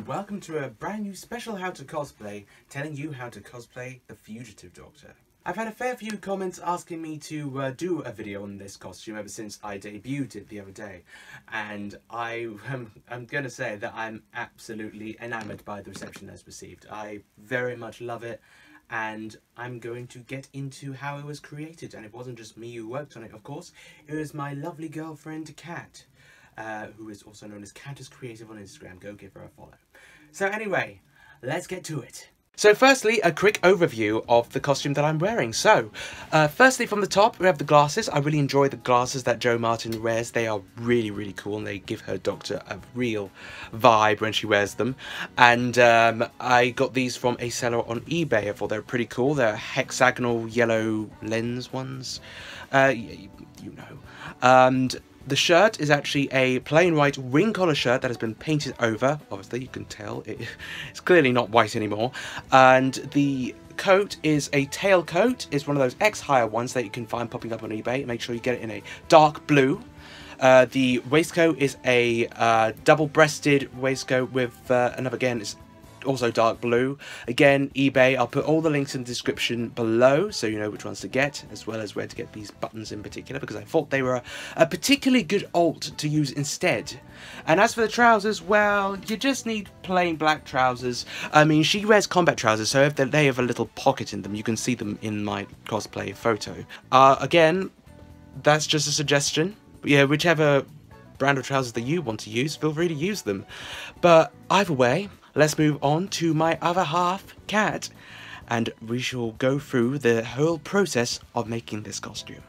and welcome to a brand new special How to Cosplay, telling you how to cosplay the Fugitive Doctor. I've had a fair few comments asking me to uh, do a video on this costume ever since I debuted it the other day, and I am I'm going to say that I'm absolutely enamoured by the reception that's received. I very much love it, and I'm going to get into how it was created, and it wasn't just me who worked on it, of course, it was my lovely girlfriend, Kat. Uh, who is also known as Katis Creative on Instagram. Go give her a follow. So anyway, let's get to it. So firstly, a quick overview of the costume that I'm wearing. So, uh, firstly from the top, we have the glasses. I really enjoy the glasses that Jo Martin wears. They are really, really cool and they give her Doctor a real vibe when she wears them. And um, I got these from a seller on eBay. I thought they were pretty cool. They're hexagonal yellow lens ones. Uh, you know. And the shirt is actually a plain white wing collar shirt that has been painted over. Obviously, you can tell it, it's clearly not white anymore. And the coat is a tail coat. It's one of those X-Hire ones that you can find popping up on eBay. Make sure you get it in a dark blue. Uh, the waistcoat is a uh, double-breasted waistcoat with uh, another again. It's also dark blue. Again, eBay, I'll put all the links in the description below so you know which ones to get, as well as where to get these buttons in particular, because I thought they were a, particularly good alt to use instead. And as for the trousers, well, you just need plain black trousers. I mean, she wears combat trousers, so if they have a little pocket in them, you can see them in my cosplay photo. Uh, again, that's just a suggestion. Yeah, whichever brand of trousers that you want to use, feel free to use them. But either way, let's move on to my other half, Cat, and we shall go through the whole process of making this costume.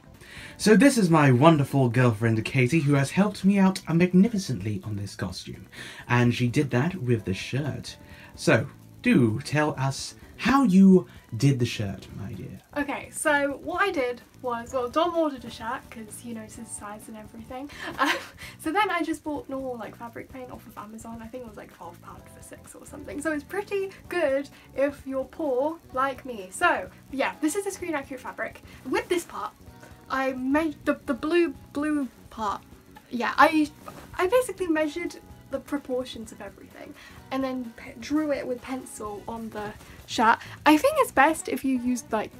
So this is my wonderful girlfriend Katie who has helped me out magnificently on this costume. And she did that with the shirt. So, do tell us how you did the shirt, my dear. Okay, so what I did was, well, Dom ordered a shirt because he knows his size and everything. Um, so then I just bought normal like fabric paint off of Amazon. I think it was like £12 for six or something. So it's pretty good if you're poor like me. So yeah, this is the screen accurate fabric. With this part, I made the, the blue, blue part. Yeah, I, I basically measured the proportions of everything and then drew it with pencil on the shirt. I think it's best if you use like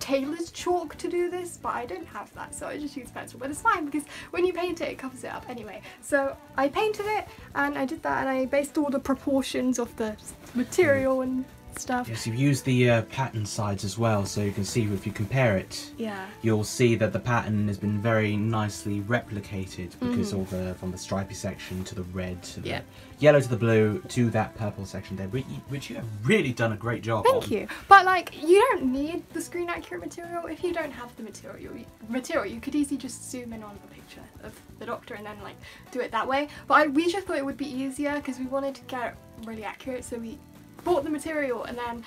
tailor's chalk to do this but I don't have that so I just use pencil but it's fine because when you paint it it covers it up anyway so I painted it and I did that and I based all the proportions of the material and stuff. Yes, you've used the uh, pattern sides as well, so you can see if you compare it, yeah. you'll see that the pattern has been very nicely replicated because mm. all the from the stripy section to the red to the yellow to the blue to that purple section there, which, which you have really done a great job. Thank on. you. But like, you don't need the screen accurate material if you don't have the material. Material, you could easily just zoom in on the picture of the doctor and then like do it that way. But I, we just thought it would be easier because we wanted to get really accurate, so we bought the material and then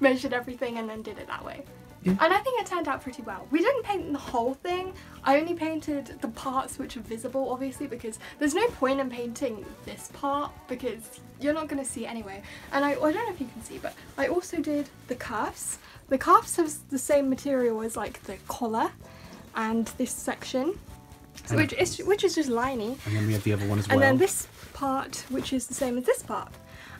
measured everything and then did it that way. Yeah. And I think it turned out pretty well. We didn't paint the whole thing. I only painted the parts which are visible, obviously, because there's no point in painting this part because you're not going to see it anyway. And I, I don't know if you can see, but I also did the cuffs. The cuffs have the same material as like the collar and this section, which is, which is just liney. And then we have the other one as well. And then this part, which is the same as this part.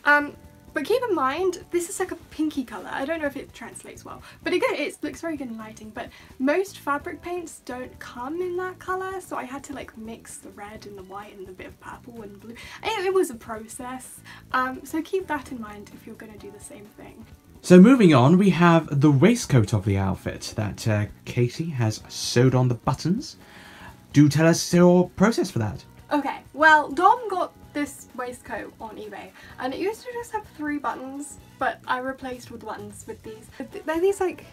Um, but keep in mind, this is like a pinky colour. I don't know if it translates well, but it, it looks very good in lighting. But most fabric paints don't come in that colour, so I had to like mix the red and the white and the bit of purple and blue. It, it was a process, um, so keep that in mind if you're going to do the same thing. So moving on, we have the waistcoat of the outfit that uh, Katie has sewed on the buttons. Do tell us your process for that. Okay, well Dom got this waistcoat on eBay and it used to just have three buttons but I replaced all the buttons with these. They're these like,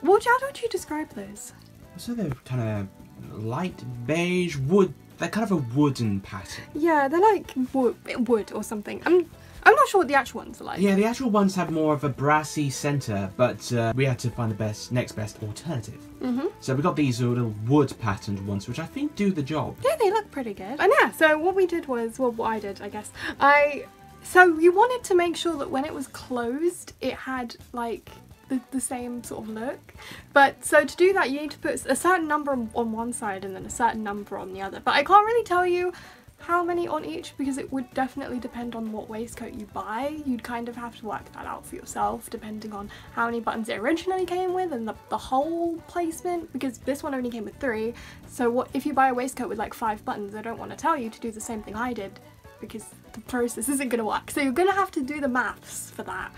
what, how would you describe those? So they're kind of light beige wood, they're kind of a wooden pattern. Yeah, they're like wood, wood or something. I'm I'm not sure what the actual ones are like. Yeah, the actual ones have more of a brassy centre, but uh, we had to find the best, next best alternative. Mm -hmm. So we got these little wood patterned ones, which I think do the job. Yeah, they look pretty good. And yeah, so what we did was, well, what I did, I guess, I, so you wanted to make sure that when it was closed, it had like the, the same sort of look. But so to do that, you need to put a certain number on one side and then a certain number on the other. But I can't really tell you how many on each because it would definitely depend on what waistcoat you buy. You'd kind of have to work that out for yourself depending on how many buttons it originally came with and the, the whole placement because this one only came with three. So what if you buy a waistcoat with like five buttons, I don't want to tell you to do the same thing I did because the process isn't going to work. So you're going to have to do the maths for that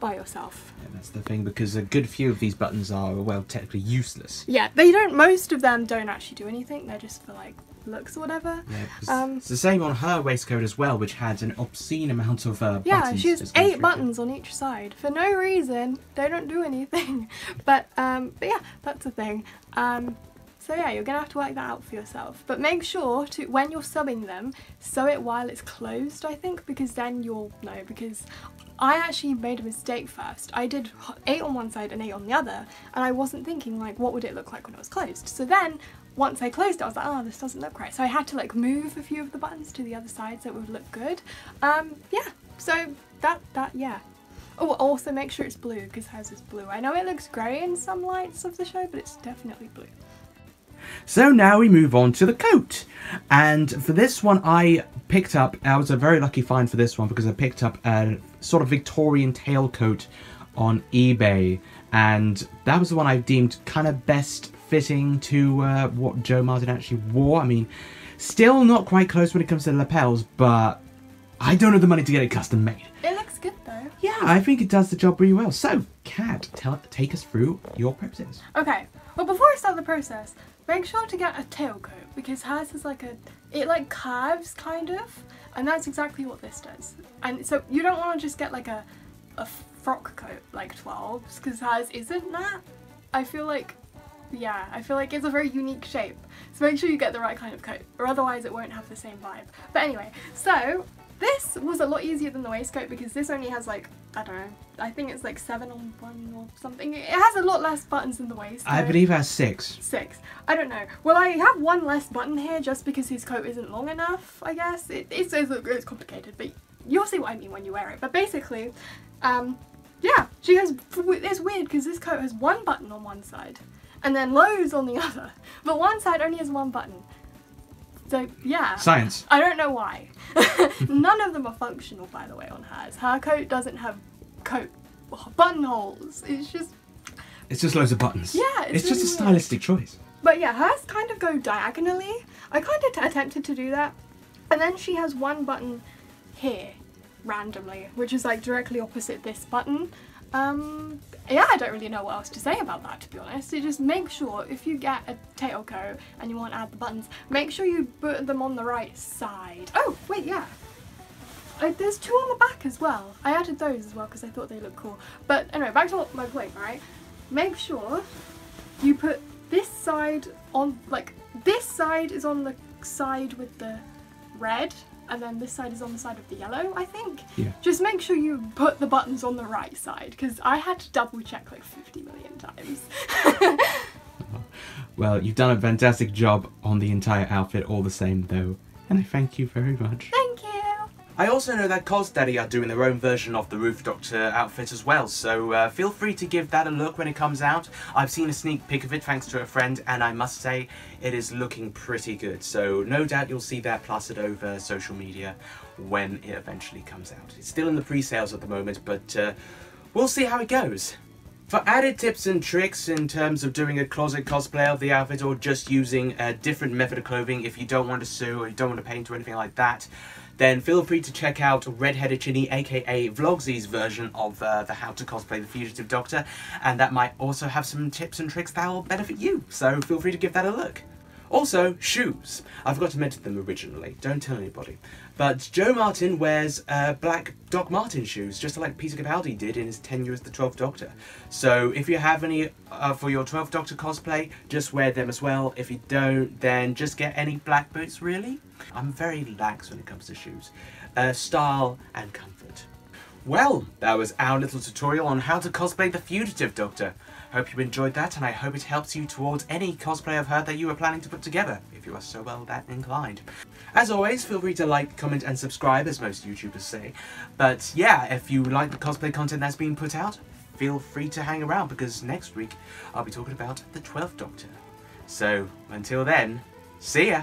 by yourself. Yeah, that's the thing because a good few of these buttons are, well, technically useless. Yeah, they don't, most of them don't actually do anything. They're just for like looks or whatever. Yeah, 'cause Um, it's the same on her waistcoat as well, which had an obscene amount of uh, Yeah, buttons. she has eight through it. buttons on each side for no reason. They don't do anything. But um, but yeah, that's the thing. Um, so yeah, you're gonna have to work that out for yourself. But make sure to when you're sewing them, sew it while it's closed. I think because then you'll know. Because I actually made a mistake first. I did h- eight on one side and eight on the other, and I wasn't thinking like what would it look like when it was closed. So then once I closed it, I was like, oh, this doesn't look right. So I had to like move a few of the buttons to the other side so it would look good. Um, yeah. So that that yeah. Oh, also make sure it's blue because hers is blue. I know it looks grey in some lights of the show, but it's definitely blue. So now we move on to the coat. And for this one, I picked up, I was a very lucky find for this one because I picked up a sort of Victorian tailcoat on eBay. And that was the one I deemed kind of best fitting to uh, what Jo Martin actually wore. I mean, still not quite close when it comes to the lapels, but I don't have the money to get it custom made. It looks good though. Yeah, I think it does the job really well. So, Kat, tell, take us through your process. Okay, well before I start the process, make sure to get a tailcoat because hers is like a, it like curves kind of, and that's exactly what this does. And so you don't want to just get like a, a frock coat like 12s because hers isn't that. I feel like, yeah, I feel like it's a very unique shape. So make sure you get the right kind of coat or otherwise it won't have the same vibe. But anyway, so this was a lot easier than the waistcoat because this only has like, I don't know, I think it's like 7 on 1 or something. It has a lot less buttons than the waistcoat. I believe it has six. Six. I don't know. Well, I have one less button here just because his coat isn't long enough, I guess. It, it's, it's, it's complicated, but you'll see what I mean when you wear it. But basically, um, yeah, she has, it's weird because this coat has one button on one side and then loads on the other. But one side only has one button. So, yeah. Science. I don't know why. None of them are functional, by the way, on hers. Her coat doesn't have coat buttonholes. It's just It's just loads of buttons. Yeah, it's it's, just a really weird. stylistic choice. But yeah, hers kind of go diagonally. I kind of t- attempted to do that. And then she has one button here, randomly, which is like directly opposite this button. Um, yeah, I don't really know what else to say about that, to be honest. So just make sure, if you get a tailcoat and you want to add the buttons, make sure you put them on the right side. Oh, wait, yeah. Uh, there's two on the back as well. I added those as well because I thought they looked cool. But anyway, back to my point, right? Make sure you put this side on, like, this side is on the side with the red, and then this side is on the side of the yellow, I think. Yeah. Just make sure you put the buttons on the right side, because I had to double check like 50 million times. Well, you've done a fantastic job on the entire outfit all the same, though. And I thank you very much. Thank! I also know that Cosdaddy are doing their own version of the Ruth Doctor outfit as well, so uh, feel free to give that a look when it comes out. I've seen a sneak peek of it thanks to a friend, and I must say it is looking pretty good. So no doubt you'll see that plastered over social media when it eventually comes out. It's still in the pre-sales at the moment, but uh, we'll see how it goes. For added tips and tricks in terms of doing a closet cosplay of the outfit or just using a different method of clothing if you don't want to sew or you don't want to paint or anything like that, then feel free to check out Redheaded Chinny aka Vlogsy's version of uh, the How to Cosplay the Fugitive Doctor and that might also have some tips and tricks that will benefit you, so feel free to give that a look. Also, shoes. I forgot to mention them originally, don't tell anybody. But Jo Martin wears uh, black Doc Martin shoes, just like Peter Capaldi did in his tenure as the 12th Doctor. So if you have any uh, for your 12th Doctor cosplay, just wear them as well. If you don't, then just get any black boots, really. I'm very lax when it comes to shoes. Uh, style and comfort. Well, that was our little tutorial on how to cosplay the Fugitive Doctor. Hope you enjoyed that and I hope it helps you towards any cosplay of her that you are planning to put together, if you are so well that inclined. As always, feel free to like, comment and subscribe as most YouTubers say. But yeah, if you like the cosplay content that's being put out, feel free to hang around because next week I'll be talking about the 12th Doctor. So, until then, see ya!